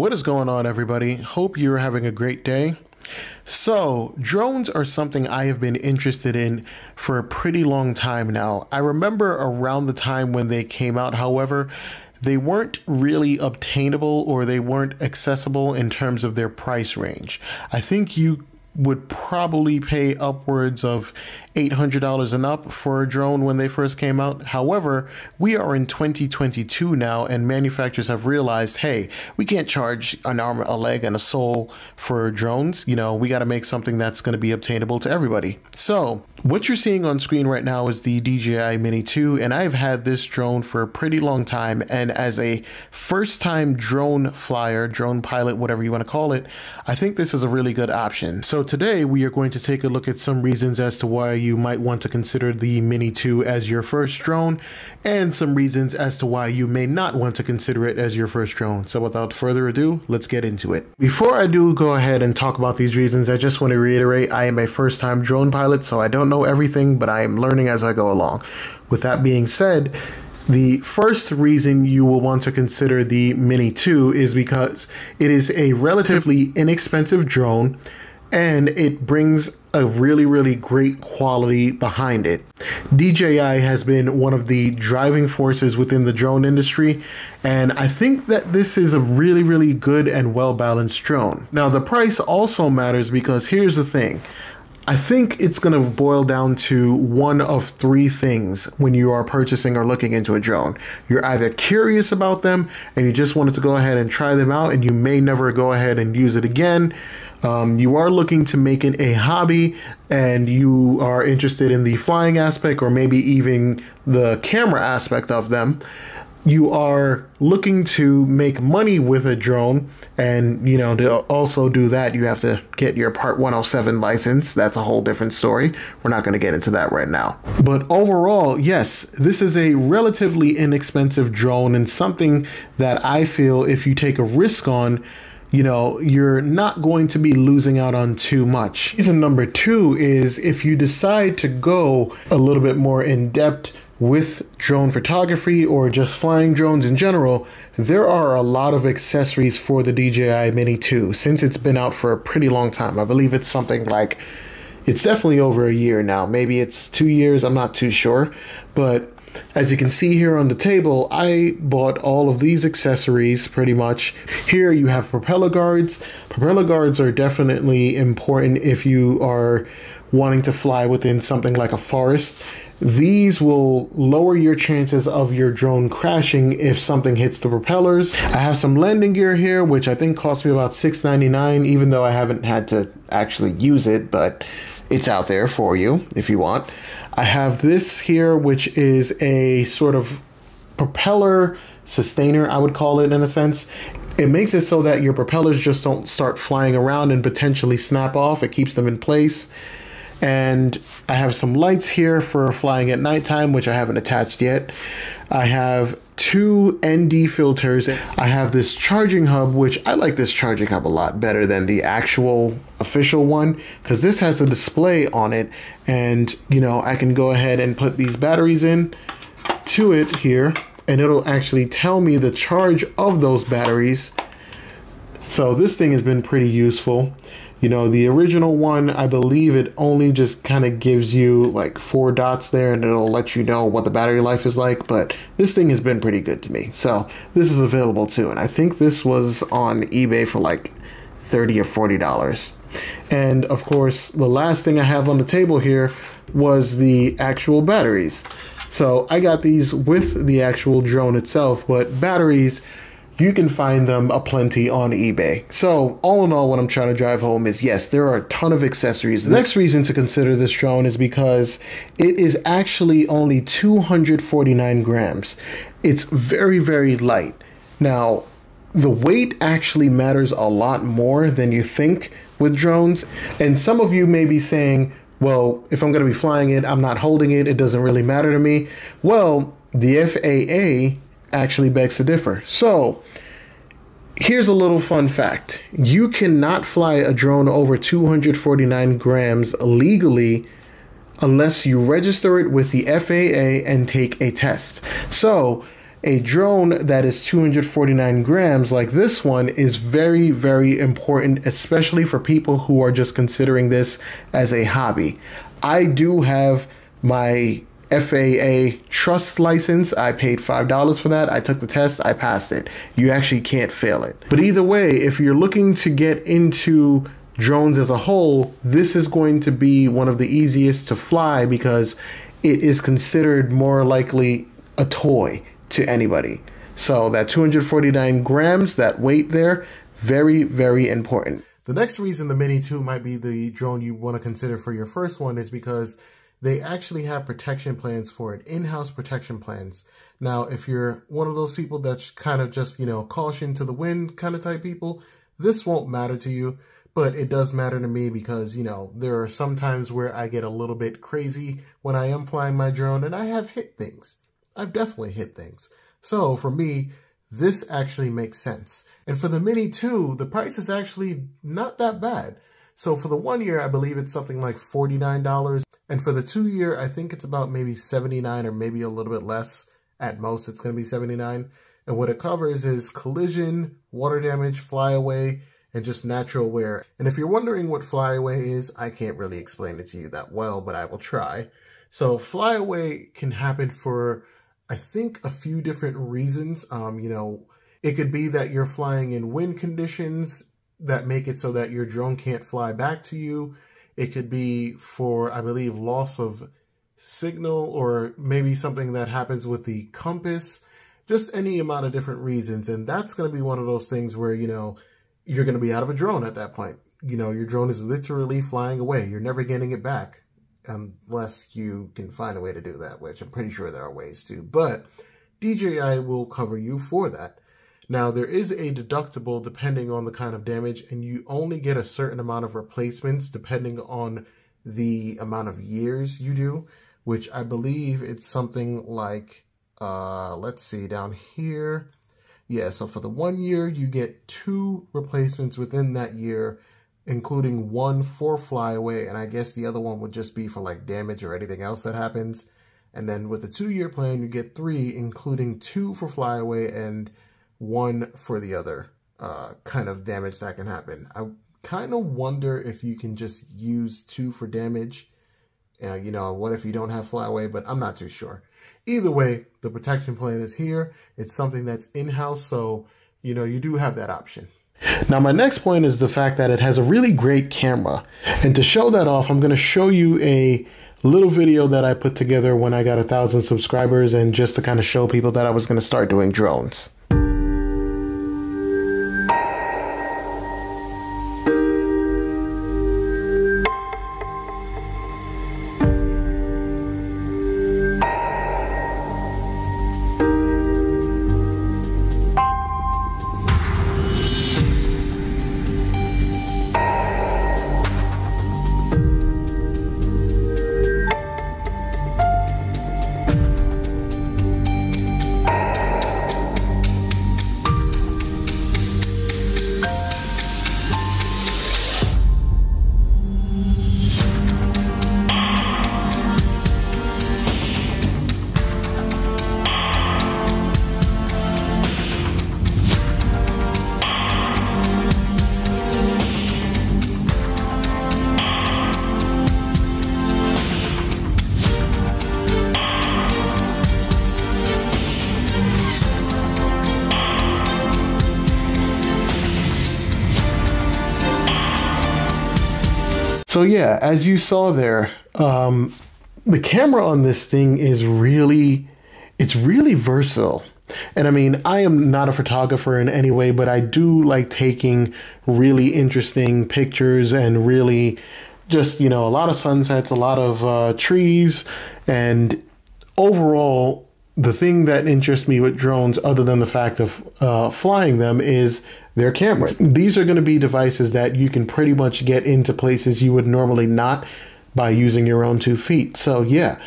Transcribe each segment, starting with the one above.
What is going on, everybody? Hope you're having a great day. So, drones are something I have been interested in for a pretty long time now. I remember around the time when they came out, however, they weren't really obtainable or they weren't accessible in terms of their price range. I think you would probably pay upwards of $800 and up for a drone when they first came out. However, we are in 2022 now, and manufacturers have realized hey, we can't charge an arm, a leg, and a soul for drones. You know, we got to make something that's going to be obtainable to everybody. So, what you're seeing on screen right now is the DJI Mini 2, and I've had this drone for a pretty long time. And as a first time drone flyer, drone pilot, whatever you want to call it, I think this is a really good option. So, today we are going to take a look at some reasons as to why you might want to consider the Mini 2 as your first drone, and some reasons as to why you may not want to consider it as your first drone. So without further ado, let's get into it. Before I do go ahead and talk about these reasons, I just want to reiterate I am a first time drone pilot, so I don't know everything, but I am learning as I go along. With that being said, the first reason you will want to consider the Mini 2 is because it is a relatively inexpensive drone and it brings a really, really great quality behind it. DJI has been one of the driving forces within the drone industry, and I think that this is a really, really good and well balanced drone. Now, the price also matters because here's the thing. I think it's going to boil down to one of three things when you are purchasing or looking into a drone. You're either curious about them and you just wanted to go ahead and try them out, and you may never go ahead and use it again um, you are looking to make it a hobby and you are interested in the flying aspect or maybe even the camera aspect of them, you are looking to make money with a drone and you know to also do that you have to get your part 107 license. That's a whole different story. We're not going to get into that right now. But overall yes this is a relatively inexpensive drone and something that i feel if you take a risk on you know, you're not going to be losing out on too much. Reason number two is if you decide to go a little bit more in depth with drone photography or just flying drones in general, there are a lot of accessories for the DJI Mini 2 since it's been out for a pretty long time. I believe it's something like it's definitely over a year now. Maybe it's two years, I'm not too sure. But as you can see here on the table, I bought all of these accessories pretty much. Here you have propeller guards. Propeller guards are definitely important if you are wanting to fly within something like a forest. These will lower your chances of your drone crashing if something hits the propellers. I have some landing gear here, which I think cost me about $6.99, even though I haven't had to actually use it, but it's out there for you if you want. I have this here, which is a sort of propeller sustainer, I would call it in a sense. It makes it so that your propellers just don't start flying around and potentially snap off. It keeps them in place. And I have some lights here for flying at nighttime, which I haven't attached yet. I have two ND filters. I have this charging hub, which I like this charging hub a lot better than the actual official one because this has a display on it. And, you know, I can go ahead and put these batteries in to it here and it'll actually tell me the charge of those batteries. So this thing has been pretty useful. You know, the original one, I believe it only just kind of gives you like four dots there and it'll let you know what the battery life is like. But this thing has been pretty good to me. So this is available too. And I think this was on eBay for like 30 or $40. And of course, the last thing I have on the table here was the actual batteries. So I got these with the actual drone itself, but batteries you can find them aplenty on eBay. So, all in all, what I'm trying to drive home is yes, there are a ton of accessories. The next reason to consider this drone is because it is actually only 249 grams. It's very, very light. Now, the weight actually matters a lot more than you think with drones. And some of you may be saying, well, if I'm going to be flying it, I'm not holding it, it doesn't really matter to me. Well, the FAA actually begs to differ. So, here's a little fun fact you cannot fly a drone over 249 grams legally unless you register it with the FAA and take a test. So, a drone that is 249 grams like this one is very, very important, especially for people who are just considering this as a hobby. I do have my FAA trust license. I paid $5 for that. I took the test. I passed it. You actually can't fail it. But either way, if you're looking to get into drones as a whole, this is going to be one of the easiest to fly because it is considered more likely a toy to anybody. So that 249 grams, that weight there, very, very important. The next reason the Mini 2 might be the drone you want to consider for your first one is because they actually have protection plans for it, in-house protection plans. Now, if you're one of those people that's kind of just, you know, caution to the wind kind of type people, this won't matter to you, but it does matter to me because, you know, there are some times where I get a little bit crazy when I am flying my drone and I have hit things. I've definitely hit things. So for me, this actually makes sense. And for the Mini 2, the price is actually not that bad. So for the one year, I believe it's something like $49. And for the two year, I think it's about maybe 79 or maybe a little bit less. At most, it's going to be 79. And what it covers is collision, water damage, flyaway, and just natural wear. And if you're wondering what flyaway is, I can't really explain it to you that well, but I will try. So flyaway can happen for, I think, a few different reasons. Um, you know, it could be that you're flying in wind conditions that make it so that your drone can't fly back to you. It could be for, I believe, loss of signal or maybe something that happens with the compass, just any amount of different reasons. And that's going to be one of those things where, you know, you're going to be out of a drone at that point. You know, your drone is literally flying away. You're never getting it back unless you can find a way to do that, which I'm pretty sure there are ways to. But DJI will cover you for that. Now, there is a deductible depending on the kind of damage, and you only get a certain amount of replacements depending on the amount of years you do, which I believe it's something like, uh, let's see, down here. Yeah, so for the one year, you get two replacements within that year, including one for flyaway, and I guess the other one would just be for like damage or anything else that happens. And then with the two-year plan, you get three, including two for flyaway and one for the other uh, kind of damage that can happen. I kind of wonder if you can just use two for damage. Uh, you know, what if you don't have flyaway, but I'm not too sure. Either way, the protection plan is here. It's something that's in-house, so, you know, you do have that option. Now, my next point is the fact that it has a really great camera. And to show that off, I'm going to show you a little video that I put together when I got a thousand subscribers and just to kind of show people that I was going to start doing drones. So yeah, as you saw there, um, the camera on this thing is really, it's really versatile. And I mean, I am not a photographer in any way, but I do like taking really interesting pictures and really just, you know, a lot of sunsets, a lot of uh, trees. And overall, the thing that interests me with drones, other than the fact of uh, flying them, is their cameras. These are going to be devices that you can pretty much get into places you would normally not by using your own two feet. So yeah,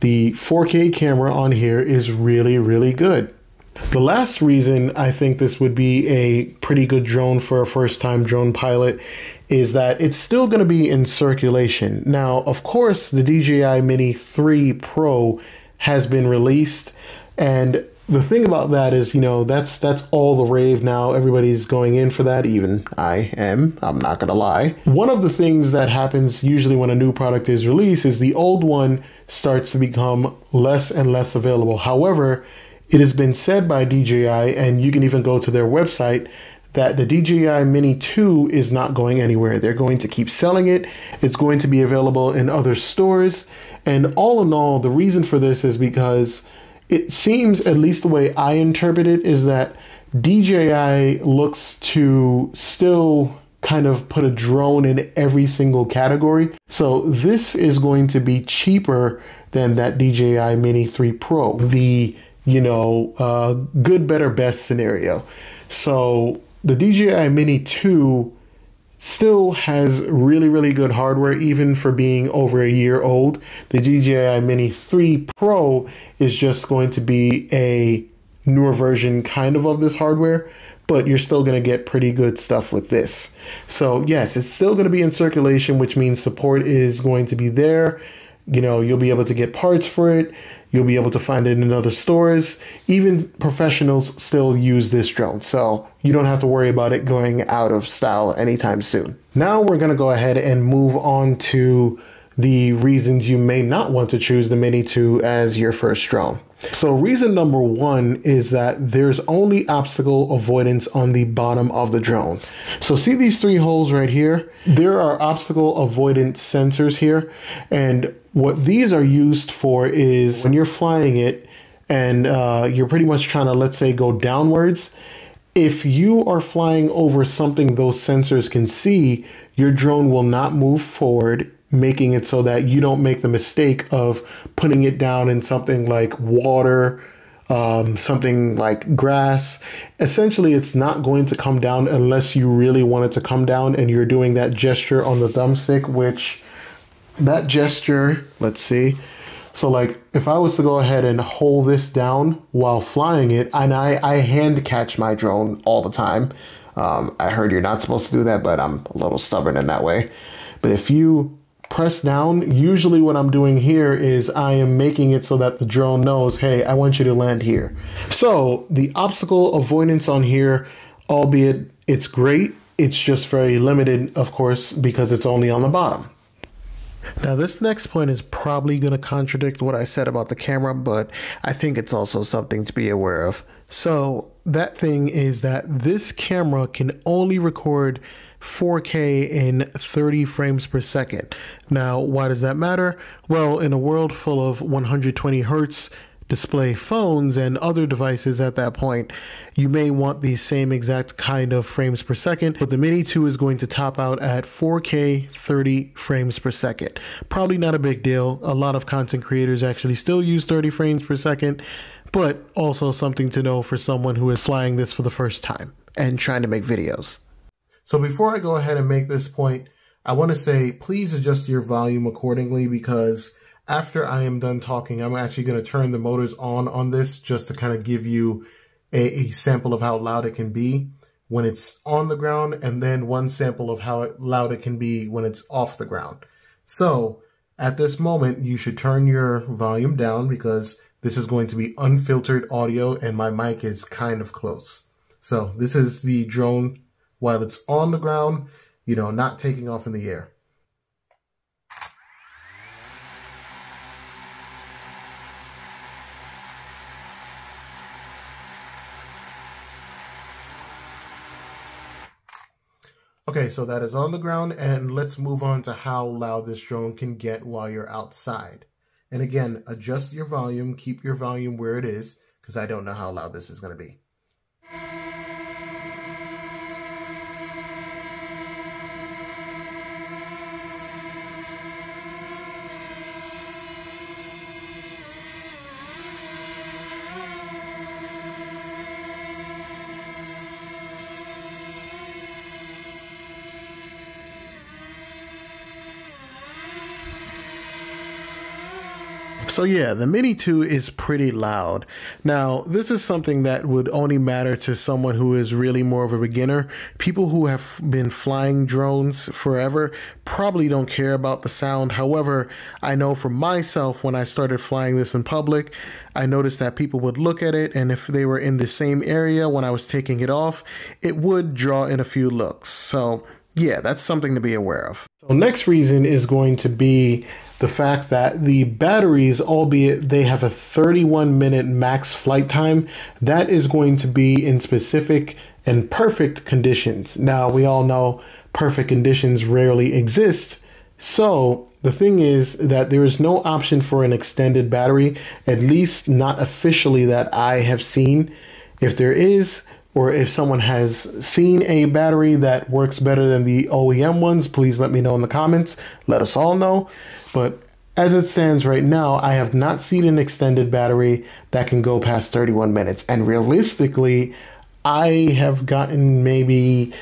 the 4K camera on here is really, really good. The last reason I think this would be a pretty good drone for a first time drone pilot is that it's still going to be in circulation. Now, of course, the DJI Mini 3 Pro has been released and the thing about that is, you know, that's that's all the rave now. Everybody's going in for that. Even I am. I'm not gonna lie. One of the things that happens usually when a new product is released is the old one starts to become less and less available. However, it has been said by DJI, and you can even go to their website that the DJI Mini 2 is not going anywhere. They're going to keep selling it. It's going to be available in other stores. And all in all, the reason for this is because it seems, at least the way I interpret it, is that DJI looks to still kind of put a drone in every single category. So this is going to be cheaper than that DJI Mini 3 Pro, the, you know, uh, good, better, best scenario. So the DJI Mini 2 still has really, really good hardware, even for being over a year old. The DJI Mini 3 Pro is just going to be a newer version, kind of, of this hardware, but you're still going to get pretty good stuff with this. So, yes, it's still going to be in circulation, which means support is going to be there. You know, you'll be able to get parts for it. You'll be able to find it in other stores. Even professionals still use this drone, so you don't have to worry about it going out of style anytime soon. Now we're going to go ahead and move on to the reasons you may not want to choose the Mini 2 as your first drone. So reason number one is that there's only obstacle avoidance on the bottom of the drone. So see these three holes right here? There are obstacle avoidance sensors here. And what these are used for is when you're flying it and uh, you're pretty much trying to, let's say, go downwards, if you are flying over something those sensors can see, your drone will not move forward making it so that you don't make the mistake of putting it down in something like water, um, something like grass. Essentially, it's not going to come down unless you really want it to come down and you're doing that gesture on the thumbstick, which that gesture, let's see. So like if I was to go ahead and hold this down while flying it, and I, I hand catch my drone all the time. Um, I heard you're not supposed to do that, but I'm a little stubborn in that way. But if you press down, usually what I'm doing here is I am making it so that the drone knows, hey, I want you to land here. So the obstacle avoidance on here, albeit it's great, it's just very limited, of course, because it's only on the bottom. Now, this next point is probably going to contradict what I said about the camera, but I think it's also something to be aware of. So, that thing is that this camera can only record 4K in 30 frames per second. Now, why does that matter? Well, in a world full of 120 hertz display phones and other devices at that point, you may want the same exact kind of frames per second, but the Mini 2 is going to top out at 4K 30 frames per second. Probably not a big deal. A lot of content creators actually still use 30 frames per second, but also something to know for someone who is flying this for the first time and trying to make videos. So before I go ahead and make this point, I want to say please adjust your volume accordingly because after I am done talking, I'm actually going to turn the motors on on this just to kind of give you a, a, sample of how loud it can be when it's on the ground and then one sample of how loud it can be when it's off the ground. So at this moment, you should turn your volume down because this is going to be unfiltered audio and my mic is kind of close. So this is the drone while it's on the ground, you know, not taking off in the air. Okay, so that is on the ground, and let's move on to how loud this drone can get while you're outside. And again, adjust your volume, keep your volume where it is, because I don't know how loud this is going to be. So yeah, the Mini 2 is pretty loud. Now, this is something that would only matter to someone who is really more of a beginner. People who have been flying drones forever probably don't care about the sound. However, I know for myself when I started flying this in public, I noticed that people would look at it and if they were in the same area when I was taking it off, it would draw in a few looks. So, yeah, that's something to be aware of. So next reason is going to be the fact that the batteries, albeit they have a 31 minute max flight time, that is going to be in specific and perfect conditions. Now, we all know perfect conditions rarely exist. So, the thing is that there is no option for an extended battery, at least not officially that I have seen. If there is, or if someone has seen a battery that works better than the OEM ones, please let me know in the comments. Let us all know. But as it stands right now, I have not seen an extended battery that can go past 31 minutes. And realistically, I have gotten maybe,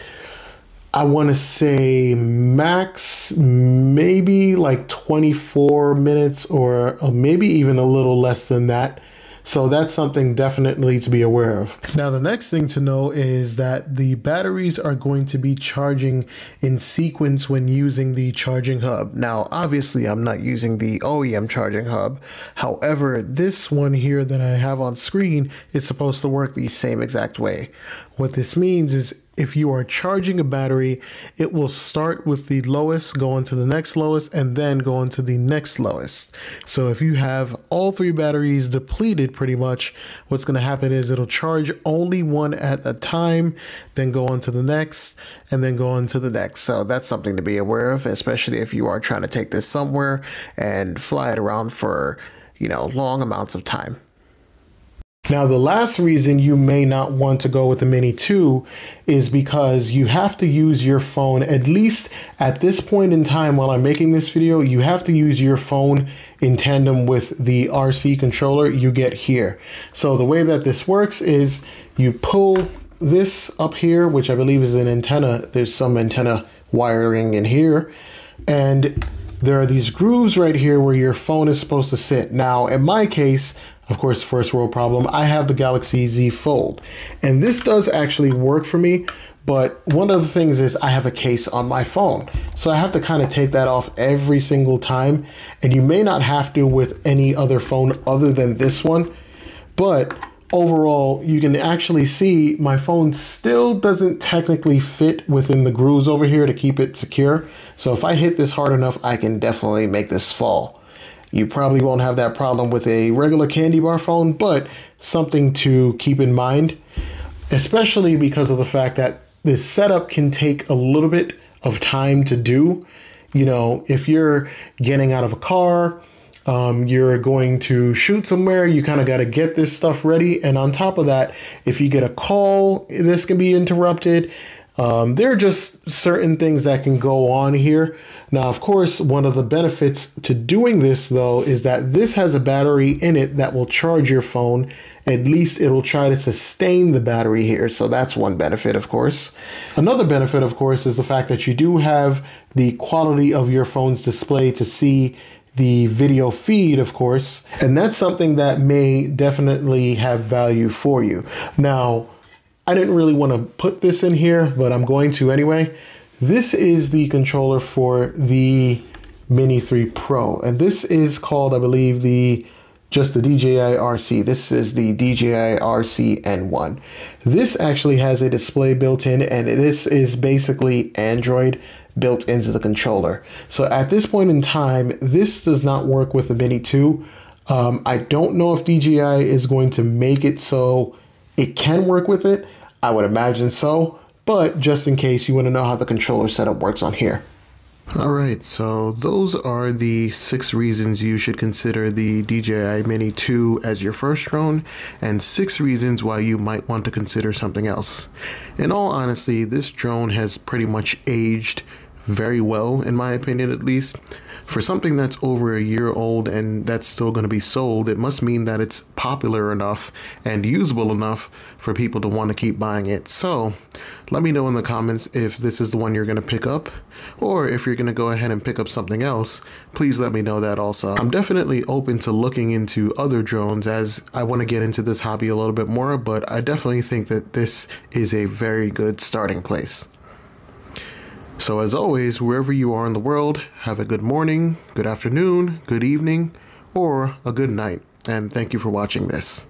I want to say max, maybe like 24 minutes or maybe even a little less than that so that's something definitely to be aware of. Now, the next thing to know is that the batteries are going to be charging in sequence when using the charging hub. Now, obviously, I'm not using the OEM charging hub. However, this one here that I have on screen is supposed to work the same exact way. What this means is if you are charging a battery, it will start with the lowest, go on to the next lowest, and then go on to the next lowest. So if you have all three batteries depleted pretty much, what's going to happen is it'll charge only one at a time, then go on to the next, and then go on to the next. So that's something to be aware of, especially if you are trying to take this somewhere and fly it around for, you know, long amounts of time. Now, the last reason you may not want to go with the Mini 2 is because you have to use your phone, at least at this point in time while I'm making this video, you have to use your phone in tandem with the RC controller you get here. So the way that this works is you pull this up here, which I believe is an antenna. There's some antenna wiring in here. And there are these grooves right here where your phone is supposed to sit. Now, in my case, of course, first world problem, I have the Galaxy Z Fold. And this does actually work for me, but one of the things is I have a case on my phone. So I have to kind of take that off every single time. And you may not have to with any other phone other than this one. But overall, you can actually see my phone still doesn't technically fit within the grooves over here to keep it secure. So if I hit this hard enough, I can definitely make this fall. You probably won't have that problem with a regular candy bar phone, but something to keep in mind, especially because of the fact that this setup can take a little bit of time to do. You know, if you're getting out of a car, um, you're going to shoot somewhere, you kind of got to get this stuff ready. And on top of that, if you get a call, this can be interrupted. Um, there are just certain things that can go on here. Now, of course, one of the benefits to doing this though is that this has a battery in it that will charge your phone. At least it'll try to sustain the battery here. So that's one benefit, of course. Another benefit, of course, is the fact that you do have the quality of your phone's display to see the video feed, of course. And that's something that may definitely have value for you. Now, I didn't really want to put this in here, but I'm going to anyway. This is the controller for the Mini 3 Pro, and this is called, I believe, the just the DJI RC. This is the DJI RC N1. This actually has a display built in, and this is basically Android built into the controller. So at this point in time, this does not work with the Mini 2. Um, I don't know if DJI is going to make it so it can work with it. I would imagine so, but just in case you want to know how the controller setup works on here. Alright, so those are the six reasons you should consider the DJI Mini 2 as your first drone, and six reasons why you might want to consider something else. In all honesty, this drone has pretty much aged very well, in my opinion at least. For something that's over a year old and that's still going to be sold, it must mean that it's popular enough and usable enough for people to want to keep buying it. So let me know in the comments if this is the one you're going to pick up or if you're going to go ahead and pick up something else. Please let me know that also. I'm definitely open to looking into other drones as I want to get into this hobby a little bit more, but I definitely think that this is a very good starting place. So, as always, wherever you are in the world, have a good morning, good afternoon, good evening, or a good night. And thank you for watching this.